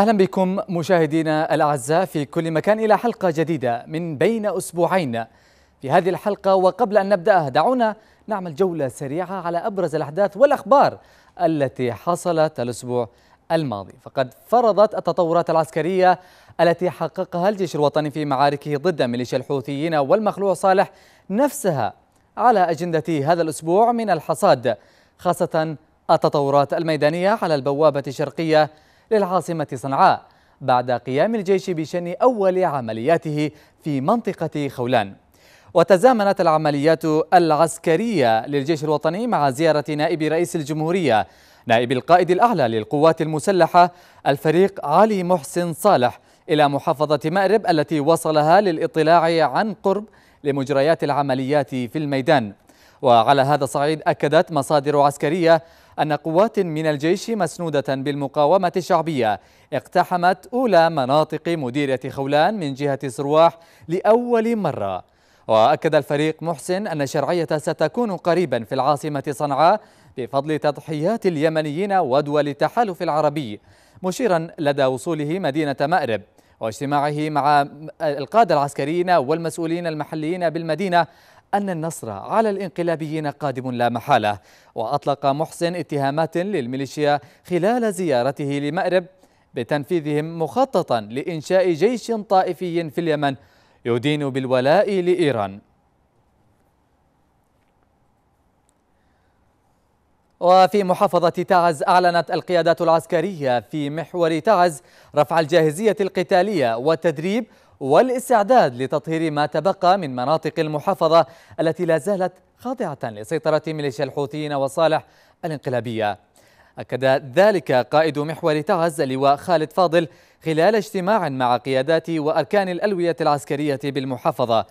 أهلا بكم مشاهدينا الأعزاء في كل مكان إلى حلقة جديدة من بين أسبوعين. في هذه الحلقة وقبل أن نبدأ دعونا نعمل جولة سريعة على أبرز الأحداث والأخبار التي حصلت الأسبوع الماضي. فقد فرضت التطورات العسكرية التي حققها الجيش الوطني في معاركه ضد ميليشيا الحوثيين والمخلوع صالح نفسها على أجندة هذا الأسبوع من الحصاد خاصة التطورات الميدانية على البوابة الشرقية للعاصمة صنعاء بعد قيام الجيش بشن أول عملياته في منطقة خولان. وتزامنت العمليات العسكرية للجيش الوطني مع زيارة نائب رئيس الجمهورية نائب القائد الأعلى للقوات المسلحة الفريق علي محسن صالح إلى محافظة مأرب التي وصلها للإطلاع عن قرب لمجريات العمليات في الميدان. وعلى هذا الصعيد أكدت مصادر عسكرية أن قوات من الجيش مسنودة بالمقاومة الشعبية اقتحمت أولى مناطق مديرية خولان من جهة سرواح لأول مرة. وأكد الفريق محسن أن الشرعية ستكون قريبا في العاصمة صنعاء بفضل تضحيات اليمنيين ودول التحالف العربي مشيرا لدى وصوله مدينة مأرب واجتماعه مع القادة العسكريين والمسؤولين المحليين بالمدينة أن النصر على الانقلابيين قادم لا محالة وأطلق محسن اتهامات للميليشيا خلال زيارته لمأرب بتنفيذهم مخططا لإنشاء جيش طائفي في اليمن يدين بالولاء لإيران. وفي محافظة تعز أعلنت القيادات العسكرية في محور تعز رفع الجاهزية القتالية والتدريب والاستعداد لتطهير ما تبقى من مناطق المحافظة التي لا زالت خاضعة لسيطرة ميليشيا الحوثيين وصالح الانقلابية. أكد ذلك قائد محور تعز لواء خالد فاضل خلال اجتماع مع قيادات وأركان الألوية العسكرية بالمحافظة.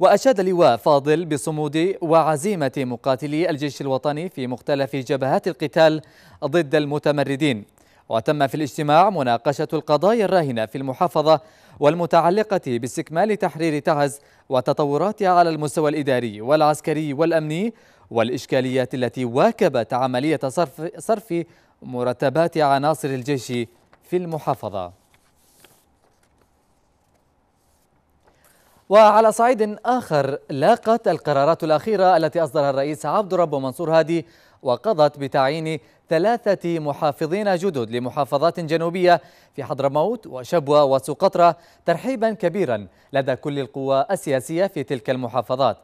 وأشاد لواء فاضل بصمود وعزيمة مقاتلي الجيش الوطني في مختلف جبهات القتال ضد المتمردين. وتم في الاجتماع مناقشة القضايا الراهنة في المحافظة والمتعلقة باستكمال تحرير تعز وتطوراتها على المستوى الإداري والعسكري والأمني والإشكاليات التي واكبت عملية صرف, صرف مرتبات عناصر الجيش في المحافظة. وعلى صعيد آخر لاقت القرارات الأخيرة التي أصدرها الرئيس عبد الرب منصور هادي وقضت بتعيين ثلاثة محافظين جدد لمحافظات جنوبية في حضرموت وشبوة وسقطرى ترحيبا كبيرا لدى كل القوى السياسية في تلك المحافظات.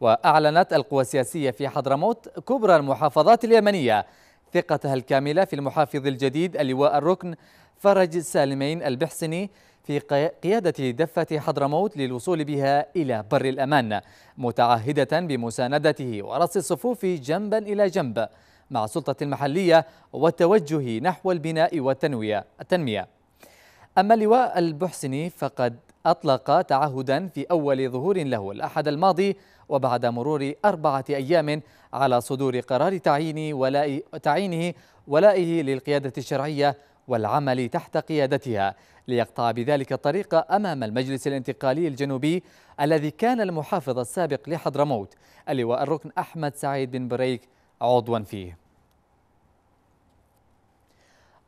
وأعلنت القوى السياسية في حضرموت كبرى المحافظات اليمنية ثقتها الكاملة في المحافظ الجديد اللواء الركن فرج سالمين البحسني في قيادة دفة حضرموت للوصول بها إلى بر الأمان متعهدة بمساندته ورص الصفوف جنبا إلى جنب. مع السلطة المحلية والتوجه نحو البناء والتنوية التنمية. أما اللواء البحسني فقد أطلق تعهدا في أول ظهور له الأحد الماضي وبعد مرور أربعة أيام على صدور قرار تعيين ولاء تعيينه ولائه للقيادة الشرعية والعمل تحت قيادتها ليقطع بذلك الطريق أمام المجلس الانتقالي الجنوبي الذي كان المحافظ السابق لحضرموت اللواء الركن أحمد سعيد بن بريك عضوا فيه.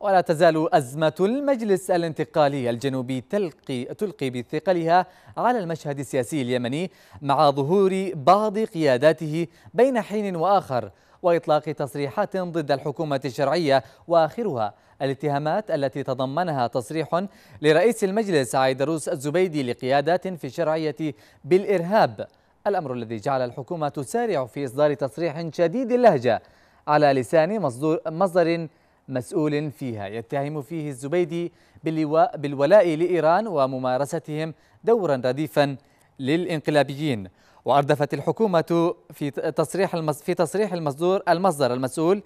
ولا تزال أزمة المجلس الانتقالي الجنوبي تلقي, تلقي بثقلها على المشهد السياسي اليمني مع ظهور بعض قياداته بين حين وآخر وإطلاق تصريحات ضد الحكومة الشرعية وآخرها الاتهامات التي تضمنها تصريح لرئيس المجلس عيدروس الزبيدي لقيادات في الشرعية بالإرهاب. الأمر الذي جعل الحكومة تسارع في إصدار تصريح شديد اللهجة على لسان مصدر مسؤول فيها. يتهم فيه الزبيدي بالولاء لإيران وممارستهم دورا رديفا للإنقلابيين. وأردفت الحكومة في تصريح في تصريح المصدر المصدر المسؤول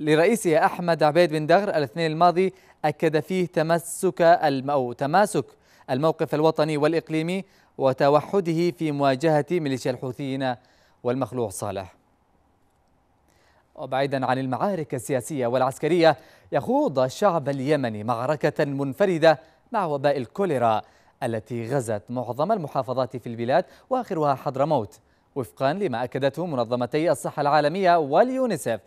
لرئيسها أحمد عبيد بن دغر. الاثنين الماضي أكد فيه تمسك أو تماسك الموقف الوطني والإقليمي وتوحده في مواجهة ميليشيا الحوثيين والمخلوع صالح. وبعيدا عن المعارك السياسية والعسكرية يخوض الشعب اليمني معركة منفردة مع وباء الكوليرا التي غزت معظم المحافظات في البلاد وآخرها حضرموت وفقا لما أكدته منظمتي الصحة العالمية واليونيسف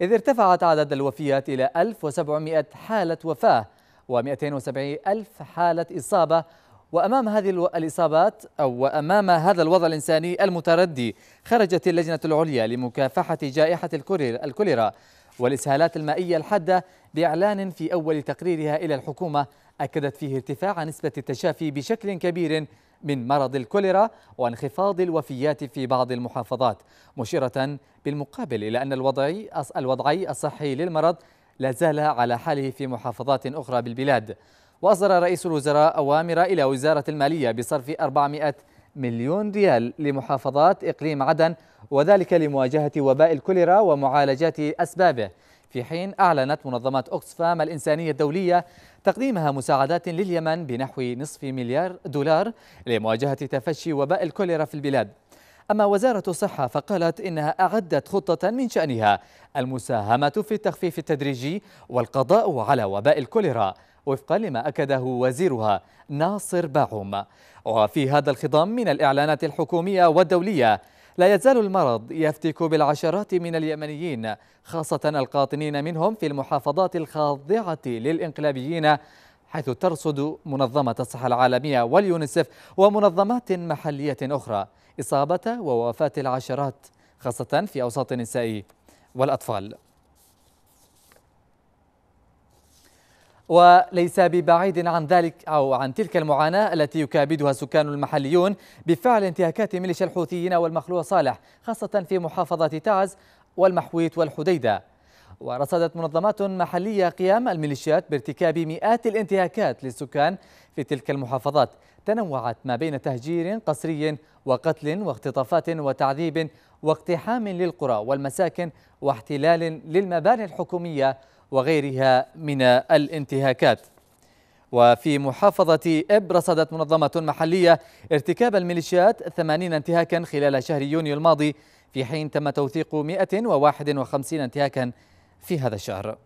إذ ارتفعت عدد الوفيات إلى 1700 حالة وفاة و270 ألف حالة إصابة وأمام هذه الإصابات أو وأمام هذا الوضع الإنساني المتردي خرجت اللجنة العليا لمكافحة جائحة الكوليرا والإسهالات المائية الحادة بإعلان في أول تقريرها إلى الحكومة أكدت فيه ارتفاع نسبة التشافي بشكل كبير من مرض الكوليرا وانخفاض الوفيات في بعض المحافظات مشيرة بالمقابل إلى أن الوضعي الوضعي الصحي للمرض لا زال على حاله في محافظات أخرى بالبلاد. وأصدر رئيس الوزراء أوامر إلى وزارة المالية بصرف 400 مليون ريال لمحافظات إقليم عدن وذلك لمواجهة وباء الكوليرا ومعالجة أسبابه. في حين أعلنت منظمة أكسفام الإنسانية الدولية تقديمها مساعدات لليمن بنحو نصف مليار دولار لمواجهة تفشي وباء الكوليرا في البلاد. أما وزارة الصحة فقالت إنها أعدت خطة من شأنها المساهمة في التخفيف التدريجي والقضاء على وباء الكوليرا. وفقا لما أكده وزيرها ناصر باعوم. وفي هذا الخضم من الإعلانات الحكومية والدولية لا يزال المرض يفتك بالعشرات من اليمنيين خاصة القاطنين منهم في المحافظات الخاضعة للإنقلابيين حيث ترصد منظمة الصحة العالمية واليونسف ومنظمات محلية أخرى إصابة ووفاة العشرات خاصة في أوساط النساء والأطفال. وليس ببعيد عن ذلك أو عن تلك المعاناة التي يكابدها السكان المحليون بفعل انتهاكات ميليشيا الحوثيين والمخلوع صالح خاصة في محافظة تعز والمحويت والحديدة. ورصدت منظمات محلية قيام الميليشيات بارتكاب مئات الانتهاكات للسكان في تلك المحافظات. تنوعت ما بين تهجير قسري وقتل واختطافات وتعذيب واقتحام للقرى والمساكن واحتلال للمباني الحكومية وغيرها من الانتهاكات. وفي محافظة إب رصدت منظمة محلية ارتكاب الميليشيات 80 انتهاكا خلال شهر يونيو الماضي في حين تم توثيق 151 انتهاكا في هذا الشهر.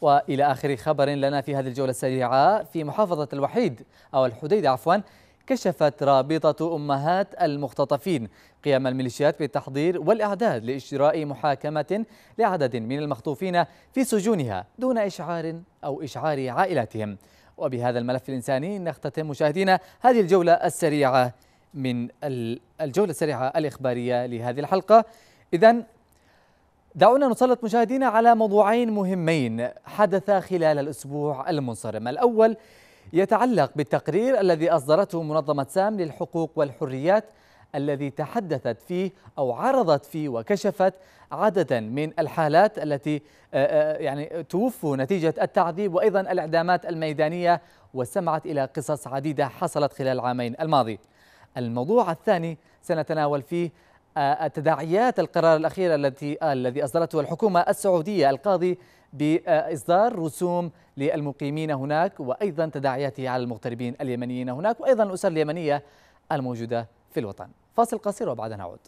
وإلى آخر خبر لنا في هذه الجولة السريعة في محافظة الوحيد أو الحديدة عفوا كشفت رابطة أمهات المختطفين قيام الميليشيات بالتحضير والإعداد لإجراء محاكمة لعدد من المخطوفين في سجونها دون إشعار أو إشعار عائلاتهم. وبهذا الملف الإنساني نختتم مشاهدينا هذه الجولة السريعة من الجولة السريعة الإخبارية لهذه الحلقة. إذا دعونا نسلط مشاهدينا على موضوعين مهمين حدثا خلال الأسبوع المنصرم. الأول يتعلق بالتقرير الذي أصدرته منظمة سام للحقوق والحريات الذي تحدثت فيه أو عرضت فيه وكشفت عددا من الحالات التي يعني توفوا نتيجة التعذيب وأيضا الإعدامات الميدانية واستمعت إلى قصص عديدة حصلت خلال العامين الماضي. الموضوع الثاني سنتناول فيه تداعيات القرار الأخير التي الذي أصدرته الحكومة السعودية القاضي بإصدار رسوم للمقيمين هناك وأيضا تداعياته على المغتربين اليمنيين هناك وأيضا الأسر اليمنية الموجودة في الوطن. فاصل قصير وبعدها نعود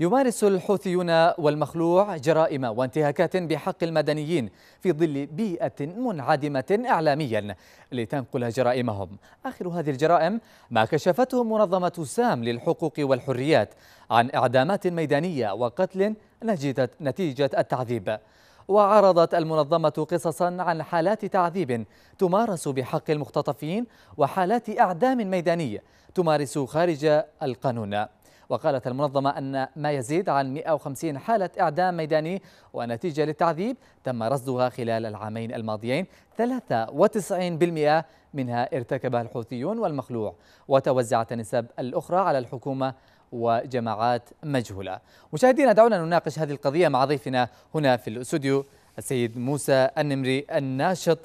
يمارس الحوثيون والمخلوع جرائم وانتهاكات بحق المدنيين في ظل بيئة منعدمة إعلاميا لتنقل جرائمهم. آخر هذه الجرائم ما كشفته منظمة سام للحقوق والحريات عن إعدامات ميدانية وقتل نتيجة التعذيب. وعرضت المنظمة قصصا عن حالات تعذيب تمارس بحق المختطفين وحالات إعدام ميدانية تمارس خارج القانون. وقالت المنظمة أن ما يزيد عن 150 حالة إعدام ميداني ونتيجة للتعذيب تم رصدها خلال العامين الماضيين. 93% منها ارتكبها الحوثيون والمخلوع وتوزعت النسب الأخرى على الحكومة وجماعات مجهولة. مشاهدينا دعونا نناقش هذه القضية مع ضيفنا هنا في الاستوديو السيد موسى النمري الناشط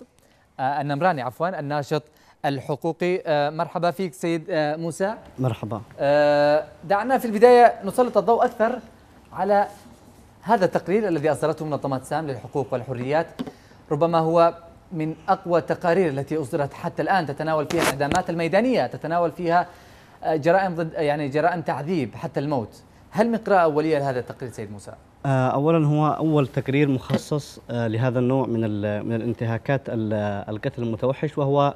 آه النمراني عفوا الناشط الحقوقي آه، مرحبا فيك سيد آه، موسى. مرحبا. آه، دعنا في البداية نسلط الضوء أكثر على هذا التقرير الذي أصدرته منظمة سام للحقوق والحريات. ربما هو من أقوى التقارير التي أصدرت حتى الآن تتناول فيها الإعدامات الميدانية تتناول فيها جرائم ضد يعني جرائم تعذيب حتى الموت. هل من قراءة أولية لهذا التقرير سيد موسى؟ آه، اولا هو أول تقرير مخصص آه، لهذا النوع من من الانتهاكات القتل المتوحش وهو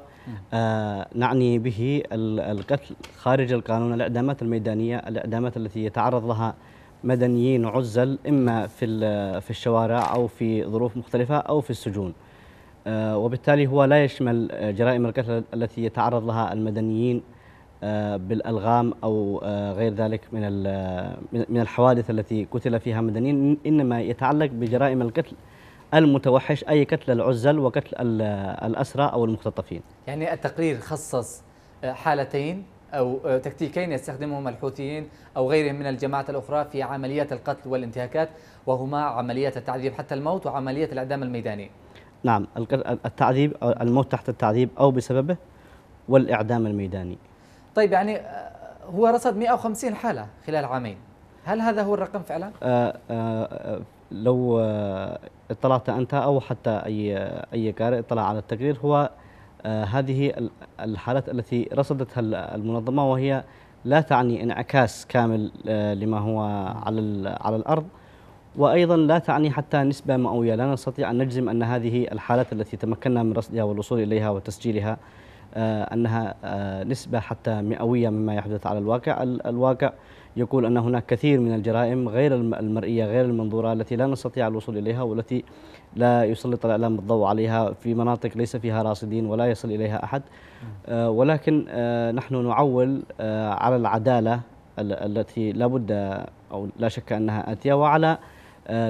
نعني به القتل خارج القانون الإعدامات الميدانية الإعدامات التي يتعرض لها مدنيين عزل إما في في الشوارع أو في ظروف مختلفة أو في السجون. وبالتالي هو لا يشمل جرائم القتل التي يتعرض لها المدنيين آه، بالألغام أو آه، غير ذلك من من الحوادث التي قتل فيها مدنيين إنما يتعلق بجرائم القتل المتوحش أي قتل العزل وقتل الأسرى أو المختطفين. يعني التقرير خصص آه، حالتين أو تكتيكين يستخدمهما الحوثيين أو غيرهم من الجماعات الأخرى في عمليات القتل والانتهاكات وهما عمليات التعذيب حتى الموت وعملية الإعدام الميداني. نعم التعذيب الموت تحت التعذيب أو بسببه والإعدام الميداني. طيب يعني آه، هو رصد 150 حالة خلال عامين هل هذا هو الرقم فعلا؟ آه آه, آه، لو اطلعت أنت أو حتى أي أي قارئ اطلع على التقرير هو هذه الحالات التي رصدتها المنظمة وهي لا تعني انعكاس كامل لما هو على على الأرض وأيضا لا تعني حتى نسبة مئوية لا نستطيع أن نجزم أن هذه الحالات التي تمكنا من رصدها والوصول إليها وتسجيلها أنها آه، نسبة حتى مئوية مما يحدث على الواقع. الواقع يقول أن هناك كثير من الجرائم غير المرئية غير المنظورة التي لا نستطيع الوصول إليها والتي لا يسلط الإعلام الضوء عليها في مناطق ليس فيها راصدين ولا يصل إليها أحد. آه، ولكن نحن نعول على العدالة التي لا بد أو لا شك أنها آتية وعلى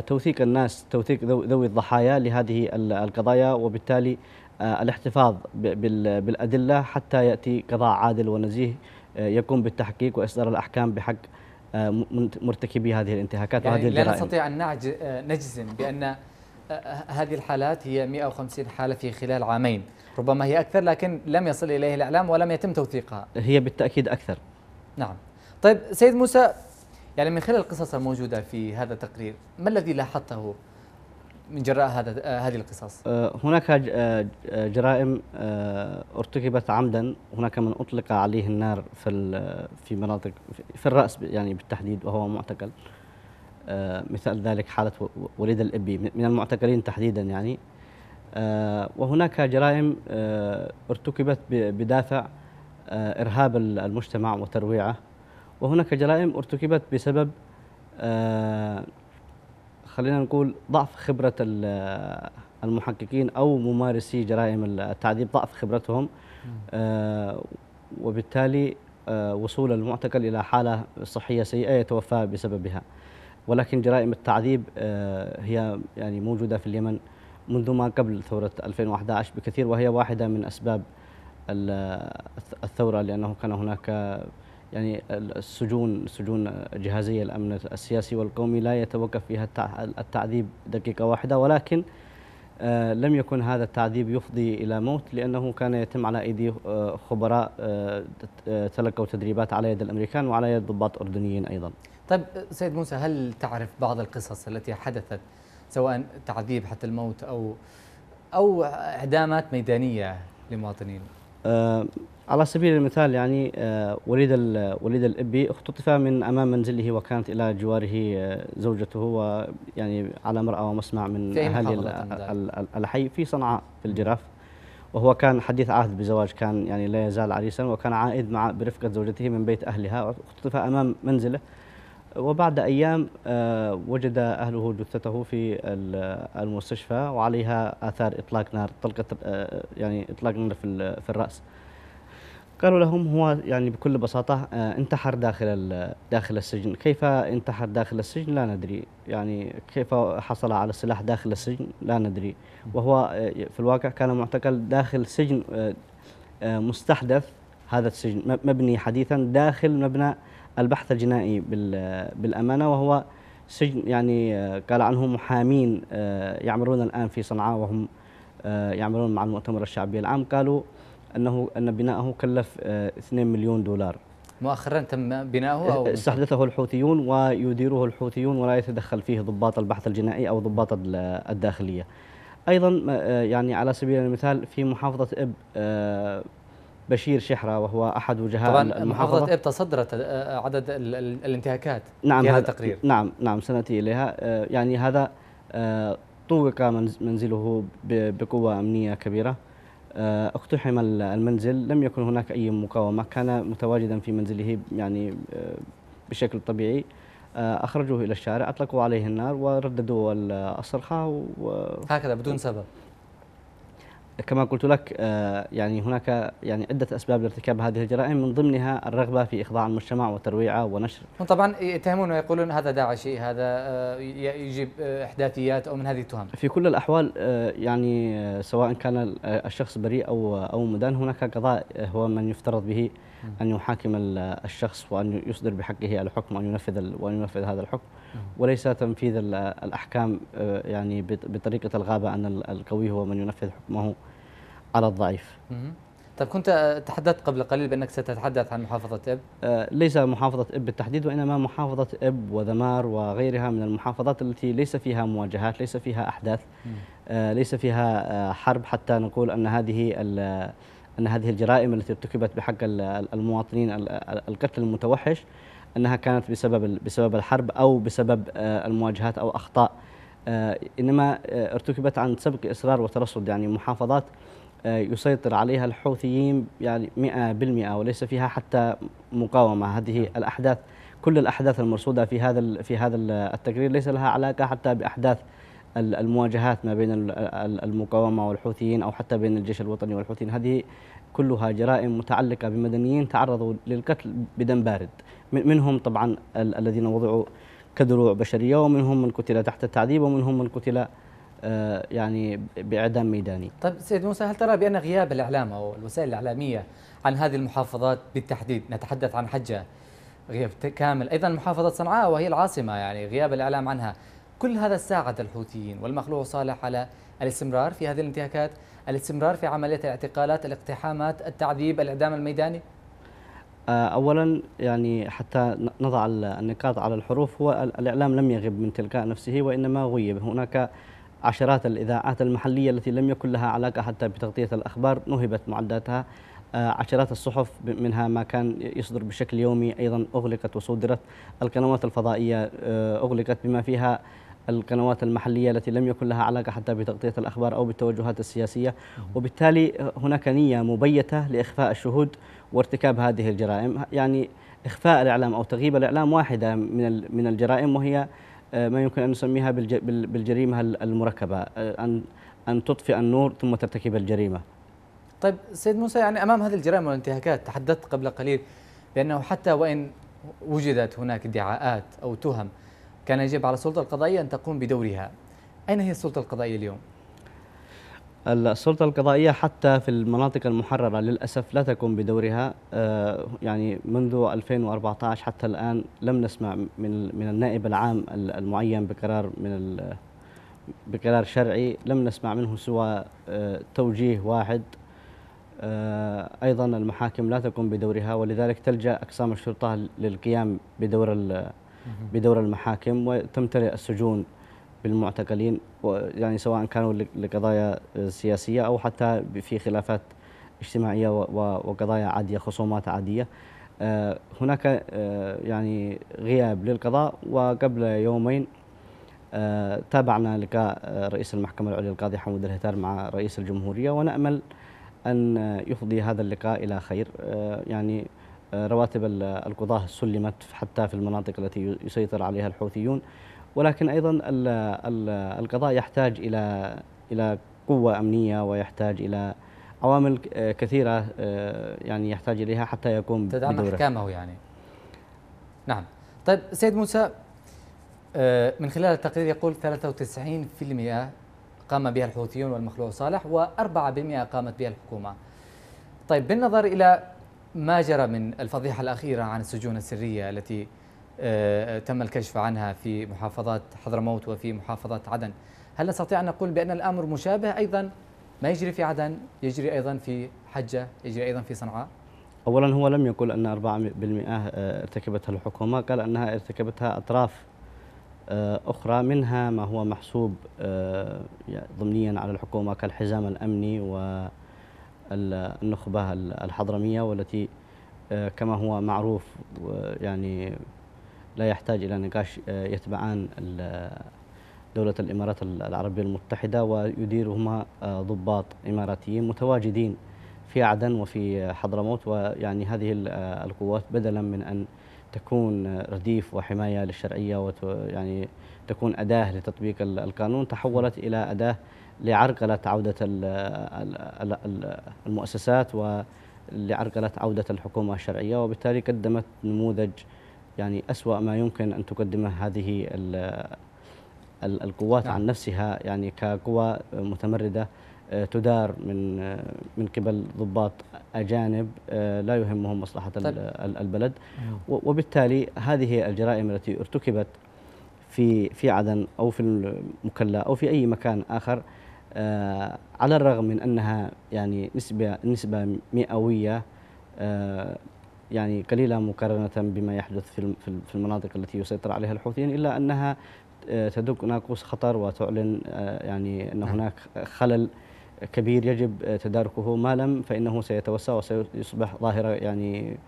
توثيق الناس توثيق ذوي الضحايا لهذه القضايا. وبالتالي آه، الاحتفاظ بالأدلة حتى يأتي قضاء عادل ونزيه آه، يقوم بالتحقيق وإصدار الأحكام بحق آه، مرتكبي هذه الانتهاكات يعني وهذه الجرائم. لا نستطيع أن نجزم بأن هذه الحالات هي 150 حالة في خلال عامين. ربما هي أكثر لكن لم يصل إليه الإعلام ولم يتم توثيقها. هي بالتأكيد أكثر. نعم. طيب سيد موسى يعني من خلال القصص الموجودة في هذا التقرير ما الذي لاحظته؟ من جراء هذا هذه القصص؟ آه، هناك آه، جرائم ارتكبت عمدا. هناك من أطلق عليه النار في في مناطق في الرأس يعني بالتحديد وهو معتقل. مثال ذلك حالة وليد الإبي من المعتقلين تحديدا يعني. وهناك جرائم ارتكبت بدافع إرهاب المجتمع وترويعه. وهناك جرائم ارتكبت بسبب خلينا نقول ضعف خبرة المحققين أو ممارسي جرائم التعذيب ضعف خبرتهم آه وبالتالي آه وصول المعتقل إلى حالة صحية سيئة يتوفى بسببها. ولكن جرائم التعذيب آه هي يعني موجودة في اليمن منذ ما قبل ثورة 2011 بكثير وهي واحدة من أسباب الثورة لأنه كان هناك يعني السجون سجون جهازية الأمن السياسي والقومي لا يتوقف فيها التعذيب دقيقة واحدة ولكن آه لم يكن هذا التعذيب يفضي إلى موت لأنه كان يتم على أيدي آه خبراء آه تلقوا تدريبات على يد الأمريكان وعلى يد ضباط أردنيين أيضا طيب سيد موسى هل تعرف بعض القصص التي حدثت سواء تعذيب حتى الموت أو أو إعدامات ميدانية لمواطنين؟ آه، على سبيل المثال يعني آه، وليد وليد الإبي اختطف من أمام منزله وكانت إلى جواره آه، زوجته ويعني على مرأى ومسمع من اهالي الحي في صنعاء في الجراف. وهو كان حديث عهد بزواج كان يعني لا يزال عريسا وكان عائد مع برفقة زوجته من بيت أهلها اختطف أمام منزله. وبعد أيام وجد أهله جثته في المستشفى وعليها آثار إطلاق نار طلقه يعني إطلاق نار في الرأس. قالوا لهم هو يعني بكل بساطة آه، انتحر داخل داخل السجن. كيف انتحر داخل السجن؟ لا ندري. يعني كيف حصل على السلاح داخل السجن؟ لا ندري. وهو آه، في الواقع كان معتقل داخل سجن آه، مستحدث هذا السجن مبني حديثا داخل مبنى البحث الجنائي بالأمانة. وهو سجن يعني قال عنه محامين يعملون الآن في صنعاء وهم يعملون مع المؤتمر الشعبي العام. قالوا أنه أن بناءه كلف 2 آه، مليون دولار. مؤخرا تم بناؤه أو استحدثه الحوثيون ويديره الحوثيون ولا يتدخل فيه ضباط البحث الجنائي أو ضباط الداخلية. أيضا آه، يعني على سبيل المثال في محافظة إب آه، بشير شحرة وهو أحد وجهاء طبعا المحافظة. محافظة إب تصدرت عدد الانتهاكات نعم في هذا التقرير. نعم نعم سنأتي إليها. يعني هذا طوق منزله بقوة أمنية كبيرة. اقتحم المنزل. لم يكن هناك أي مقاومة. كان متواجدا في منزله يعني بشكل طبيعي. أخرجوه إلى الشارع أطلقوا عليه النار ورددوا الصرخة و... هكذا بدون سبب. كما قلت لك آه، يعني هناك يعني عدة أسباب لارتكاب هذه الجرائم من ضمنها الرغبة في إخضاع المجتمع وترويعه ونشر. طبعا يتهمون ويقولون هذا داعشي هذا آه، يجيب آه، إحداثيات أو من هذه التهم. في كل الأحوال يعني سواء كان الشخص بريء أو أو مدان هناك قضاء هو من يفترض به أن يحاكم الشخص وأن يصدر بحقه الحكم وأن ينفذ وأن ينفذ هذا الحكم. وليس تنفيذ الأحكام يعني بطريقة الغابة أن القوي هو من ينفذ حكمه على الضعيف. طيب كنت تحدثت قبل قليل بأنك ستتحدث عن محافظة إب. آه ليس محافظة إب بالتحديد وإنما محافظة إب وذمار وغيرها من المحافظات التي ليس فيها مواجهات ليس فيها أحداث. آه ليس فيها آه حرب حتى نقول أن هذه أن هذه الجرائم التي ارتكبت بحق المواطنين القتل المتوحش أنها كانت بسبب بسبب الحرب أو بسبب آه، المواجهات أو أخطاء آه، إنما آه، ارتكبت عن سبق إصرار وترصد يعني محافظات يسيطر عليها الحوثيين يعني 100% وليس فيها حتى مقاومة هذه. الأحداث كل الأحداث المرصودة في هذا في هذا التقرير ليس لها علاقة حتى بأحداث المواجهات ما بين المقاومة والحوثيين أو حتى بين الجيش الوطني والحوثيين هذه كلها جرائم متعلقة بمدنيين تعرضوا للقتل بدم بارد منهم طبعا الذين وضعوا كدروع بشرية ومنهم من قتل تحت التعذيب ومنهم من قتل آه، يعني بإعدام ميداني. طيب سيد موسى هل ترى بأن غياب الإعلام أو الوسائل الإعلامية عن هذه المحافظات بالتحديد نتحدث عن حجة غياب كامل أيضا محافظة صنعاء وهي العاصمة يعني غياب الإعلام عنها كل هذا ساعد الحوثيين والمخلوع صالح على الاستمرار في هذه الانتهاكات الاستمرار في عملية الاعتقالات الاقتحامات التعذيب الإعدام الميداني؟ آه، اولا يعني حتى نضع النقاط على الحروف هو الإعلام لم يغب من تلقاء نفسه وإنما غيب. هناك عشرات الإذاعات المحلية التي لم يكن لها علاقة حتى بتغطية الأخبار نهبت معداتها. آه، عشرات الصحف منها ما كان يصدر بشكل يومي أيضا أغلقت وصدرت. القنوات الفضائية آه، أغلقت بما فيها القنوات المحلية التي لم يكن لها علاقة حتى بتغطية الأخبار أو بالتوجهات السياسية. وبالتالي هناك نية مبيتة لإخفاء الشهود وارتكاب هذه الجرائم. يعني إخفاء الإعلام أو تغييب الإعلام واحدة من من الجرائم وهي آه، ما يمكن أن نسميها بالجريمة المركبة آه، أن أن تطفئ النور ثم ترتكب الجريمة. طيب سيد موسى يعني أمام هذه الجرائم والانتهاكات تحدثت قبل قليل بأنه حتى وإن وجدت هناك ادعاءات أو تهم كان يجب على السلطة القضائية أن تقوم بدورها. أين هي السلطة القضائية اليوم؟ السلطة القضائية حتى في المناطق المحررة للأسف لا تقوم بدورها. آه، يعني منذ 2014 حتى الآن لم نسمع من من النائب العام المعين بقرار من بقرار شرعي. لم نسمع منه سوى آه، توجيه واحد. آه، أيضا المحاكم لا تقوم بدورها ولذلك تلجأ أقسام الشرطة للقيام بدور بدور المحاكم وتمتلئ السجون بالمعتقلين يعني سواء كانوا لقضايا سياسية أو حتى في خلافات اجتماعية وقضايا عادية خصومات عادية. آه، هناك آه، يعني غياب للقضاء وقبل يومين آه، تابعنا لقاء رئيس المحكمة العليا القاضي حمود الهتار مع رئيس الجمهورية ونأمل أن يفضي هذا اللقاء إلى خير. يعني رواتب القضاة سلمت حتى في المناطق التي يسيطر عليها الحوثيون. ولكن أيضا القضاء يحتاج إلى إلى قوة أمنية ويحتاج إلى عوامل كثيرة آه، يعني يحتاج إليها حتى يقوم تدعم بدوره. أحكامه يعني. نعم. طيب سيد موسى آه، من خلال التقرير يقول 93% قام بها الحوثيون والمخلوع صالح و4% قامت بها الحكومة. طيب بالنظر إلى ما جرى من الفضيحة الأخيرة عن السجون السرية التي آه، تم الكشف عنها في محافظات حضرموت وفي محافظة عدن. هل نستطيع أن نقول بأن الأمر مشابه أيضا؟ ما يجري في عدن يجري أيضا في حجة يجري أيضا في صنعاء؟ أولا هو لم يقل أن 4% آه، ارتكبتها الحكومة قال أنها ارتكبتها أطراف آه، أخرى منها ما هو محسوب ضمنيا على الحكومة كالحزام الأمني و النخبة الحضرمية والتي كما هو معروف يعني لا يحتاج إلى نقاش يتبعان دولة الإمارات العربية المتحدة ويديرهما ضباط إماراتيين متواجدين في عدن وفي حضرموت. ويعني هذه القوات بدلا من أن تكون رديف وحماية للشرعية ويعني تكون أداة لتطبيق القانون تحولت إلى أداة لعرقلة عودة المؤسسات ولعرقلة عودة الحكومة الشرعية وبالتالي قدمت نموذج يعني أسوأ ما يمكن أن تقدمه هذه القوات نعم. عن نفسها يعني كقوى متمردة آه، تدار من آه، من قبل ضباط أجانب آه، لا يهمهم مصلحة طيب. البلد وبالتالي هذه الجرائم التي ارتكبت في في عدن أو في المكلا أو في أي مكان آخر على الرغم من أنها يعني نسبه نسبة مئوية يعني قليلة مقارنة بما يحدث في في المناطق التي يسيطر عليها الحوثيين إلا أنها تدق ناقوس خطر وتعلن يعني أن نعم. هناك خلل كبير يجب تداركه. ما لم فإنه سيتوسع وسيصبح ظاهرة يعني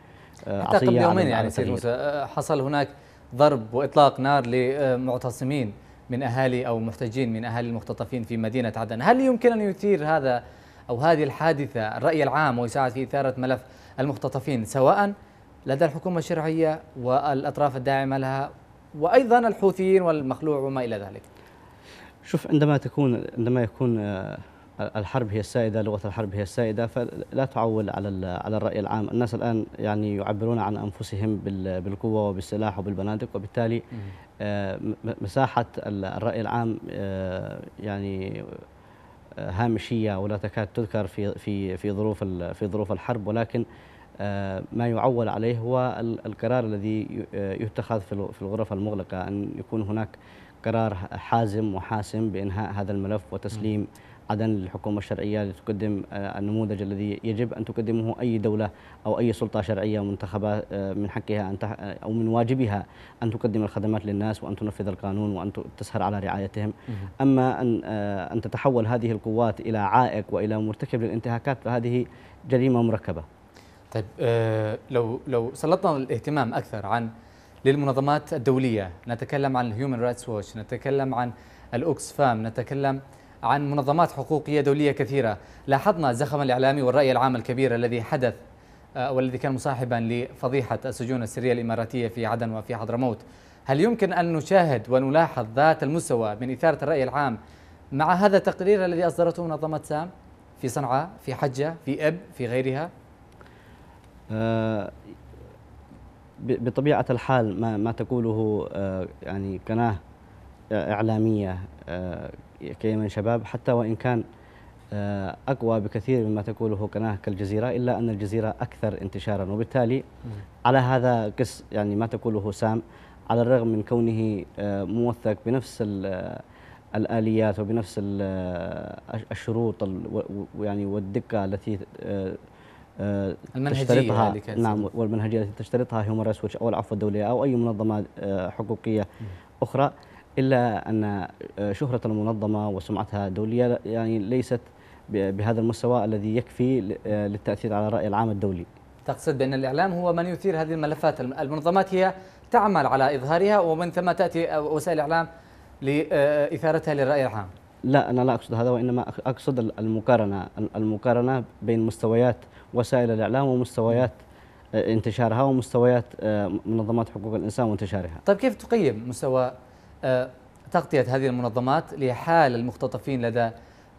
آه، عصية قبل يومين يعني سيد موسى آه، حصل هناك ضرب وإطلاق نار لمعتصمين. من أهالي أو محتجين من أهالي المختطفين في مدينة عدن. هل يمكن أن يثير هذا أو هذه الحادثة الرأي العام ويساعد في إثارة ملف المختطفين سواء لدى الحكومة الشرعية والأطراف الداعمة لها وأيضا الحوثيين والمخلوع وما إلى ذلك؟ شوف عندما تكون عندما يكون آه، الحرب هي السائدة لغة الحرب هي السائدة فلا تعول على على الرأي العام. الناس الآن يعني يعبرون عن أنفسهم بالقوة وبالسلاح وبالبنادق وبالتالي مساحة الرأي العام آه، يعني آه، هامشية ولا تكاد تذكر في في في ظروف في ظروف الحرب ولكن ما يعول عليه هو القرار الذي يتخذ في الغرف المغلقة أن يكون هناك قرار حازم وحاسم بإنهاء هذا الملف وتسليم عدن للحكومة الشرعية لتقدم آه، النموذج الذي يجب أن تقدمه أي دولة أو أي سلطة شرعية منتخبة آه، من حقها أن آه، أو من واجبها أن تقدم الخدمات للناس وأن تنفذ القانون وأن تسهر على رعايتهم. أما أن أن تتحول هذه القوات إلى عائق وإلى مرتكب للانتهاكات فهذه جريمة مركبة. طيب لو لو سلطنا الاهتمام أكثر عن للمنظمات الدولية نتكلم عن الهيومن رايتس ووتش نتكلم عن الأوكسفام نتكلم عن منظمات حقوقية دولية كثيرة. لاحظنا الزخم الإعلامي والرأي العام الكبير الذي حدث آه، والذي كان مصاحبا لفضيحة السجون السرية الإماراتية في عدن وفي حضرموت. هل يمكن أن نشاهد ونلاحظ ذات المستوى من إثارة الرأي العام مع هذا التقرير الذي أصدرته منظمة سام في صنعاء في حجة في إب في غيرها؟ آه بطبيعة الحال ما, ما تقوله آه يعني قناة إعلامية آه كيمن شباب حتى وإن كان آه، أقوى بكثير مما تقوله قناة كالجزيرة إلا أن الجزيرة أكثر انتشارا. وبالتالي على هذا قس يعني ما تقوله سام على الرغم من كونه آه، موثق بنفس الآليات وبنفس الشروط يعني والدقة التي آه، المنهجية نعم والمنهجية التي تشترطها هيومن رايتس أو العفو الدولية أو أي منظمة حقوقية أخرى. إلا أن شهرة المنظمة وسمعتها الدولية يعني ليست بهذا المستوى الذي يكفي للتأثير على الرأي العام الدولي. تقصد بأن الإعلام هو من يثير هذه الملفات؟ المنظمات هي تعمل على إظهارها ومن ثم تأتي وسائل الإعلام لإثارتها للرأي العام. لا أنا لا أقصد هذا وإنما أقصد المقارنة المقارنة بين مستويات وسائل الإعلام ومستويات انتشارها ومستويات منظمات حقوق الإنسان وانتشارها. طيب كيف تقيم مستوى آه، تغطية هذه المنظمات لحال المختطفين لدى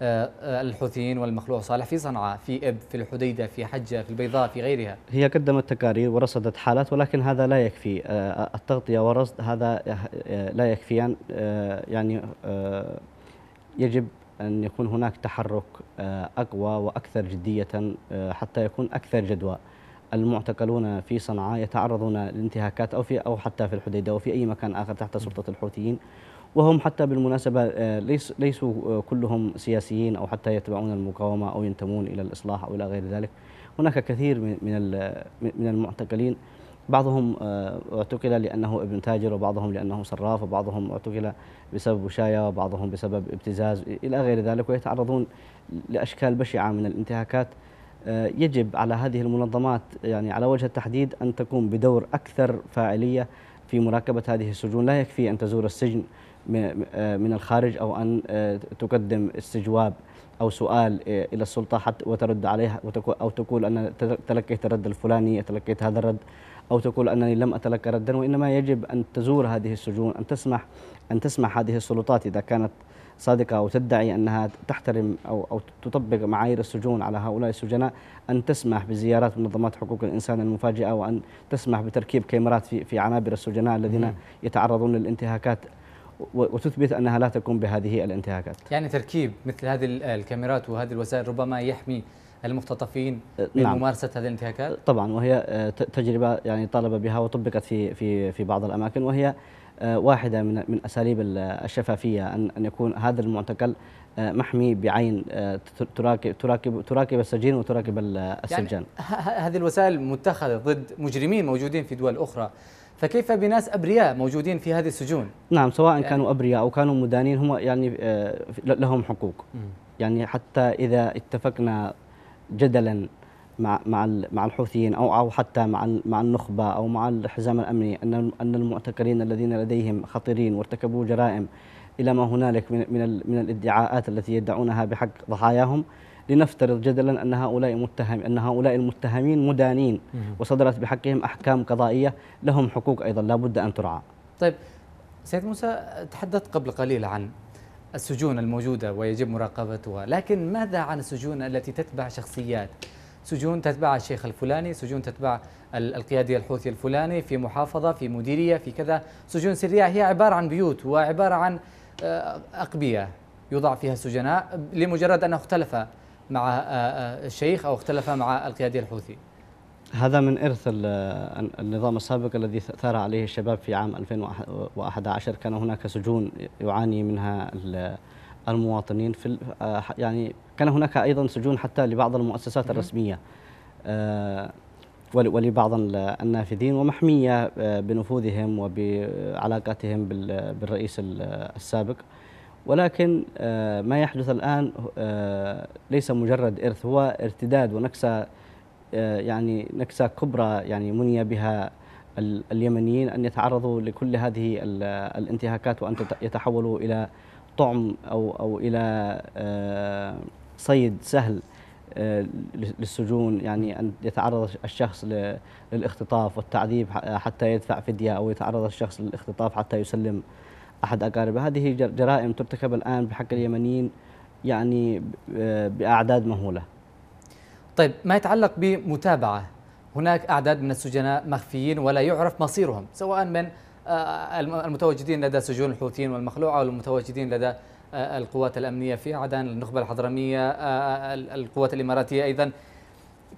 آه، آه، الحوثيين والمخلوع صالح في صنعاء في إب في الحديدة في حجة في البيضاء في غيرها. هي قدمت تقارير ورصدت حالات ولكن هذا لا يكفي التغطية والرصد هذا لا يكفيان يعني يجب أن يكون هناك تحرك أقوى وأكثر جدية حتى يكون أكثر جدوى. المعتقلون في صنعاء يتعرضون لانتهاكات أو في أو حتى في الحديدة وفي أي مكان آخر تحت سلطة الحوثيين. وهم حتى بالمناسبة آه، ليس ليسوا آه، كلهم سياسيين أو حتى يتبعون المقاومة أو ينتمون إلى الإصلاح أو إلى غير ذلك. هناك كثير من من المعتقلين. بعضهم آه، اعتقل لأنه ابن تاجر وبعضهم لأنه صراف وبعضهم اعتقل بسبب وشاية وبعضهم بسبب ابتزاز إلى غير ذلك ويتعرضون لأشكال بشعة من الانتهاكات. يجب على هذه المنظمات يعني على وجه التحديد أن تقوم بدور أكثر فاعلية في مراقبة هذه السجون. لا يكفي أن تزور السجن من الخارج أو أن تقدم استجواب أو سؤال إلى السلطة حتى وترد عليه أو تقول أن تلقيت الرد الفلاني تلقيت هذا الرد أو تقول أنني لم أتلقى ردا. وإنما يجب أن تزور هذه السجون أن تسمح أن تسمح هذه السلطات إذا كانت صادقة أو تدعي أنها تحترم أو أو تطبق معايير السجون على هؤلاء السجناء أن تسمح بزيارات منظمات حقوق الإنسان المفاجئة وأن تسمح بتركيب كاميرات في في عنابر السجناء الذين يتعرضون للانتهاكات وتثبت أنها لا تقوم بهذه الانتهاكات. يعني تركيب مثل هذه الكاميرات وهذه الوسائل ربما يحمي المختطفين من نعم. ممارسة هذه الانتهاكات؟ طبعا وهي تجربة يعني طالب بها وطبقت في في في بعض الأماكن وهي واحدة من من أساليب الشفافية ان أن يكون هذا المعتقل محمي بعين تراقب تراقب تراقب السجين وتراقب السجان. يعني هذه الوسائل متخذه ضد مجرمين موجودين في دول أخرى فكيف بناس أبرياء موجودين في هذه السجون؟ نعم سواء يعني كانوا أبرياء أو كانوا مدانين هم يعني لهم حقوق. يعني حتى إذا اتفقنا جدلا مع مع مع الحوثيين أو أو حتى مع مع النخبة أو مع الحزام الأمني أن أن المعتقلين الذين لديهم خطيرين وارتكبوا جرائم إلى ما هنالك من من من الادعاءات التي يدعونها بحق ضحاياهم لنفترض جدلا أن هؤلاء متهم أن هؤلاء المتهمين مدانين وصدرت بحقهم أحكام قضائية لهم حقوق أيضا لا بد أن ترعى. طيب سيد موسى تحدثت قبل قليل عن السجون الموجودة ويجب مراقبتها، لكن ماذا عن السجون التي تتبع شخصيات؟ سجون تتبع الشيخ الفلاني سجون تتبع القيادي الحوثي الفلاني في محافظة في مديرية في كذا. سجون سرية هي عبارة عن بيوت وعبارة عن أقبية يوضع فيها السجناء لمجرد أنه اختلف مع الشيخ أو اختلف مع القيادي الحوثي. هذا من إرث النظام السابق الذي ثار عليه الشباب في عام 2011 كان هناك سجون يعاني منها المواطنين في يعني كان هناك أيضا سجون حتى لبعض المؤسسات الرسمية آه، ولبعض النافذين ومحمية آه، بنفوذهم وبعلاقاتهم بالرئيس السابق. ولكن آه، ما يحدث الآن ليس مجرد إرث هو ارتداد ونكسة يعني نكسة كبرى يعني مني بها اليمنيين أن يتعرضوا لكل هذه الانتهاكات وأن يتحولوا إلى طعم أو أو إلى صيد سهل آه، للسجون يعني أن يتعرض الشخص للاختطاف والتعذيب حتى يدفع فدية أو يتعرض الشخص للاختطاف حتى يسلم أحد أقاربه. هذه جرائم ترتكب الآن بحق اليمنيين يعني آه، بأعداد مهولة. طيب ما يتعلق بمتابعة؟ هناك أعداد من السجناء مخفيين ولا يعرف مصيرهم سواء من آه، المتواجدين لدى سجون الحوثيين والمخلوعة أو المتواجدين لدى القوات الأمنية في عدن النخبة الحضرمية آه، القوات الإماراتية أيضا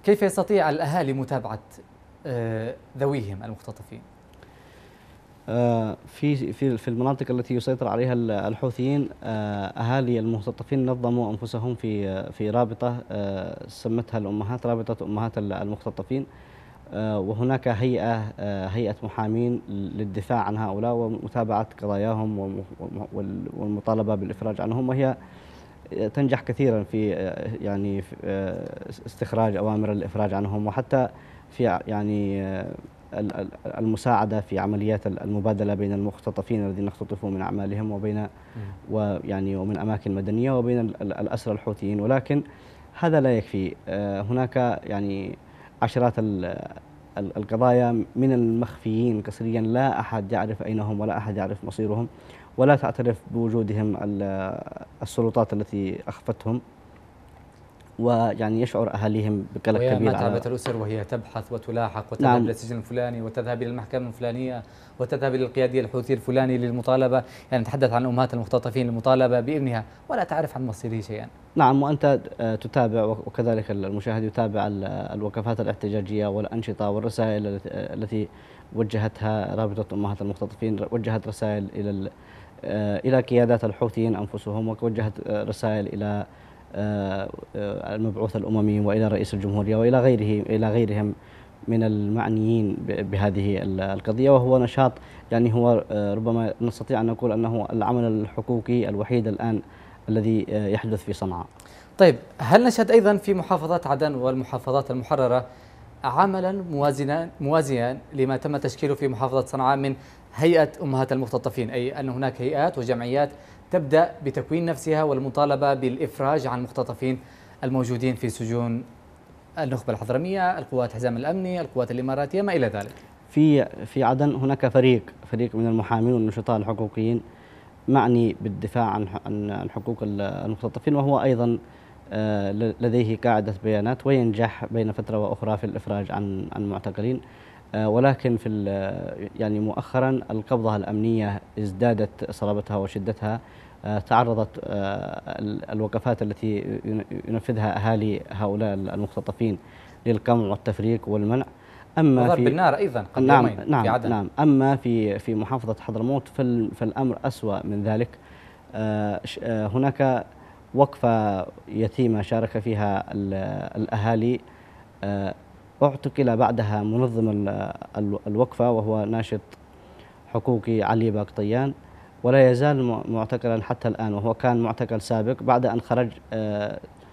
كيف يستطيع الأهالي متابعة آه، ذويهم المختطفين؟ آه، في في في المناطق التي يسيطر عليها الحوثيين أهالي المختطفين نظموا أنفسهم في في رابطة سمتها الأمهات رابطة أمهات المختطفين آه، وهناك هيئة آه، هيئة محامين للدفاع عن هؤلاء ومتابعة قضاياهم والمطالبة بالإفراج عنهم. وهي تنجح كثيرا في آه، يعني في استخراج أوامر الإفراج عنهم. وحتى في يعني المساعدة في عمليات المبادلة بين المختطفين الذين اختطفوا من أعمالهم وبين ويعني ومن أماكن مدنية وبين الأسرى الحوثيين. ولكن هذا لا يكفي. هناك يعني عشرات القضايا من المخفيين قسريا لا أحد يعرف أين هم ولا أحد يعرف مصيرهم ولا تعترف بوجودهم السلطات التي أخفتهم. ويعني يشعر أهاليهم بقلق كبير على الأسر وهي تبحث وتلاحق وتذهب نعم. إلى السجن الفلاني وتذهب إلى المحكمة الفلانية وتذهب إلى القيادي الحوثي الفلاني للمطالبة يعني نتحدث عن أمهات المختطفين للمطالبة بابنها ولا تعرف عن مصيره شيئا نعم وأنت آه، تتابع وكذلك المشاهد يتابع الوقفات الاحتجاجية والأنشطة والرسائل التي وجهتها رابطة أمهات المختطفين وجهت رسائل إلى آه، إلى قيادات الحوثيين أنفسهم ووجهت رسائل إلى آه، المبعوث الأممي وإلى رئيس الجمهورية وإلى غيره إلى غيرهم من المعنيين بهذه القضية وهو نشاط يعني هو ربما نستطيع أن نقول أنه العمل الحقوقي الوحيد الآن الذي يحدث في صنعاء. طيب هل نشهد أيضا في محافظات عدن والمحافظات المحررة عملا موازنا موازيا لما تم تشكيله في محافظة صنعاء من هيئة أمهات المختطفين أي أن هناك هيئات وجمعيات تبدأ بتكوين نفسها والمطالبة بالإفراج عن المختطفين الموجودين في سجون النخبة الحضرمية القوات حزام الأمني القوات الإماراتية ما إلى ذلك. في في عدن هناك فريق فريق من المحامين والنشطاء الحقوقيين معني بالدفاع عن عن حقوق المختطفين وهو أيضا آه، لديه قاعدة بيانات وينجح بين فترة وأخرى في الإفراج عن عن المعتقلين. آه، ولكن في يعني مؤخرا القبضة الأمنية ازدادت صلابتها وشدتها. تعرضت الوقفات التي ينفذها أهالي هؤلاء المختطفين للقمع والتفريق والمنع. أما في بالنار أيضا قبل نعم نعم في عدن. نعم. أما في في محافظة حضرموت فالأمر أسوأ من ذلك. آه، آه، هناك وقفة يتيمة شارك فيها الأهالي. آه، اعتقل بعدها منظم الوقفة وهو ناشط حقوقي علي باقطيان. ولا يزال معتقلا حتى الآن وهو كان معتقل سابق بعد أن خرج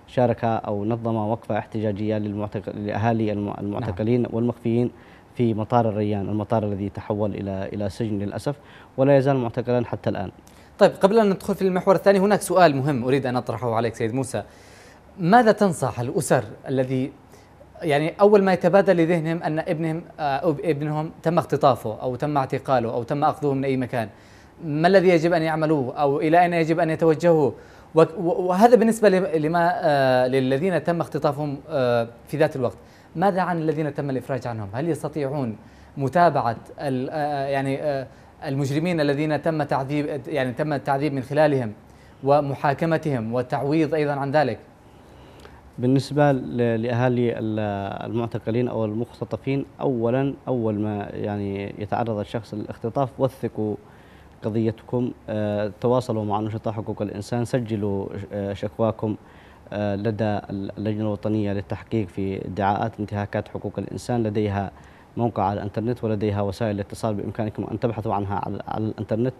شارك أو نظم وقفة احتجاجية لأهالي المعتقلين نعم. والمخفيين في مطار الريان المطار الذي تحول إلى إلى سجن للأسف ولا يزال معتقلا حتى الآن. طيب قبل أن ندخل في المحور الثاني هناك سؤال مهم أريد أن أطرحه عليك سيد موسى. ماذا تنصح الأسر الذي يعني أول ما يتبادل لذهنهم أن ابنهم أو آه، ابنهم تم اختطافه أو تم اعتقاله أو تم أخذه من أي مكان؟ ما الذي يجب أن يعملوه أو إلى أين يجب أن يتوجهوا وهذا بالنسبة لما آه، للذين تم اختطافهم آه، في ذات الوقت. ماذا عن الذين تم الإفراج عنهم؟ هل يستطيعون متابعة آه، يعني المجرمين الذين تم تعذيب يعني تم التعذيب من خلالهم ومحاكمتهم والتعويض أيضا عن ذلك؟ بالنسبة لأهالي المعتقلين أو المختطفين أولا أول ما يعني يتعرض الشخص للاختطاف وثقوا قضيتكم آه، تواصلوا مع نشطاء حقوق الإنسان سجلوا آه، شكواكم آه، لدى اللجنة الوطنية للتحقيق في ادعاءات انتهاكات حقوق الإنسان. لديها موقع على الإنترنت ولديها وسائل الاتصال بإمكانكم أن تبحثوا عنها على الإنترنت.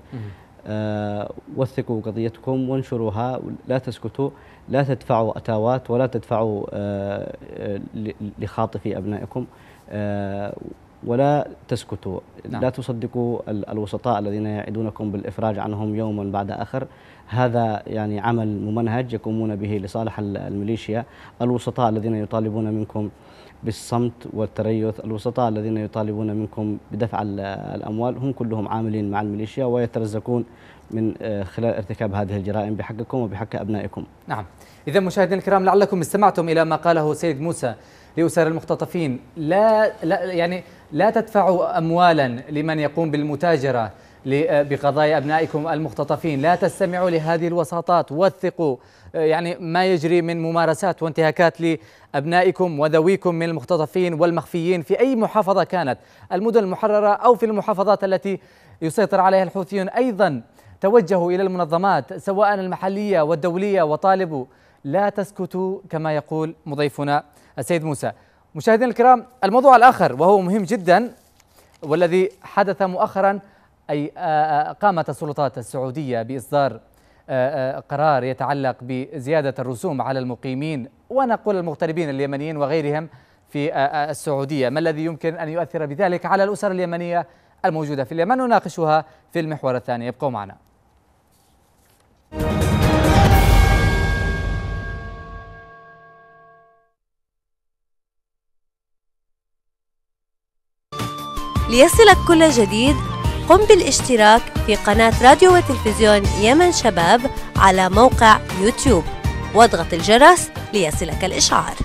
وثقوا قضيتكم وانشروها. لا تسكتوا لا تدفعوا أتاوات ولا تدفعوا لخاطفي أبنائكم. ولا تسكتوا. نعم. لا تصدقوا الوسطاء الذين يعدونكم بالإفراج عنهم يوما بعد آخر. هذا يعني عمل ممنهج يقومون به لصالح الميليشيا. الوسطاء الذين يطالبون منكم بالصمت والتريث الوسطاء الذين يطالبون منكم بدفع الأموال هم كلهم عاملين مع الميليشيا ويترزقون من آه، خلال ارتكاب هذه الجرائم بحقكم وبحق أبنائكم. نعم. إذا مشاهدينا الكرام لعلكم استمعتم إلى ما قاله سيد موسى لأسر المختطفين. لا, لا يعني لا تدفعوا أموالا لمن يقوم بالمتاجرة بقضايا أبنائكم المختطفين. لا تستمعوا لهذه الوساطات. وثقوا يعني ما يجري من ممارسات وانتهاكات لأبنائكم وذويكم من المختطفين والمخفيين في أي محافظة كانت. المدن المحررة أو في المحافظات التي يسيطر عليها الحوثيون. أيضا توجهوا إلى المنظمات سواء المحلية والدولية وطالبوا. لا تسكتوا كما يقول مضيفنا السيد موسى. مشاهدينا الكرام الموضوع الآخر وهو مهم جدا والذي حدث مؤخرا أي قامت السلطات السعودية بإصدار قرار يتعلق بزيادة الرسوم على المقيمين ونقول المغتربين اليمنيين وغيرهم في السعودية. ما الذي يمكن أن يؤثر بذلك على الأسر اليمنية الموجودة في اليمن؟ نناقشها في المحور الثاني. ابقوا معنا. ليصلك كل جديد. قم بالاشتراك في قناة راديو وتلفزيون يمن شباب على موقع يوتيوب. واضغط الجرس ليصلك الإشعار.